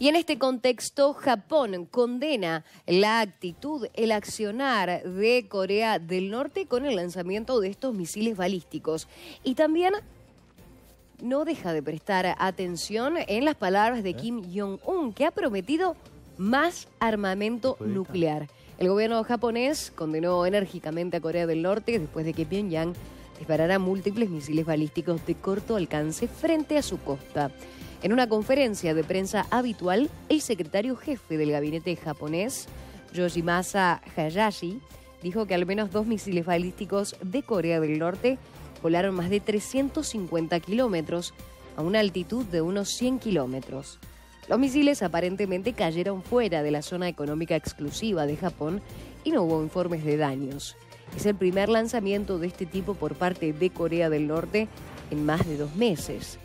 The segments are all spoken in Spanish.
Y en este contexto, Japón condena la actitud, el accionar de Corea del Norte con el lanzamiento de estos misiles balísticos. Y también no deja de prestar atención en las palabras de Kim Jong-un, que ha prometido más armamento nuclear. El gobierno japonés condenó enérgicamente a Corea del Norte después de que Pyongyang disparara múltiples misiles balísticos de corto alcance frente a su costa. En una conferencia de prensa habitual, el secretario jefe del gabinete japonés, Yoshimasa Hayashi, dijo que al menos dos misiles balísticos de Corea del Norte volaron más de 350 kilómetros a una altitud de unos 100 kilómetros. Los misiles aparentemente cayeron fuera de la zona económica exclusiva de Japón y no hubo informes de daños. Es el primer lanzamiento de este tipo por parte de Corea del Norte en más de dos meses.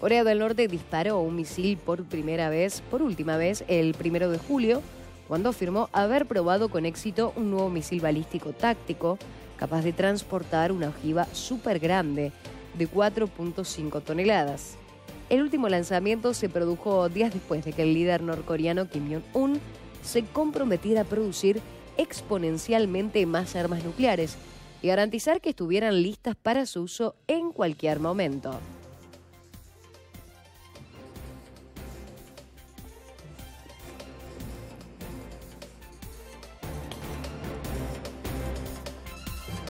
Corea del Norte disparó un misil por primera vez, por última vez, el primero de julio, cuando afirmó haber probado con éxito un nuevo misil balístico táctico capaz de transportar una ojiva súper grande de 4.5 toneladas. El último lanzamiento se produjo días después de que el líder norcoreano Kim Jong-un se comprometiera a producir exponencialmente más armas nucleares y garantizar que estuvieran listas para su uso en cualquier momento.